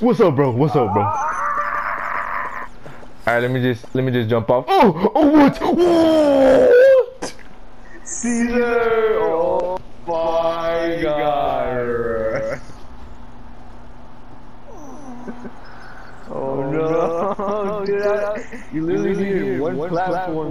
What's up, bro? What's up, bro? All right, let me just let me just jump off. Oh, oh, what? What? Cesar! Oh my god! Oh no! Dude, I, you literally need one platform.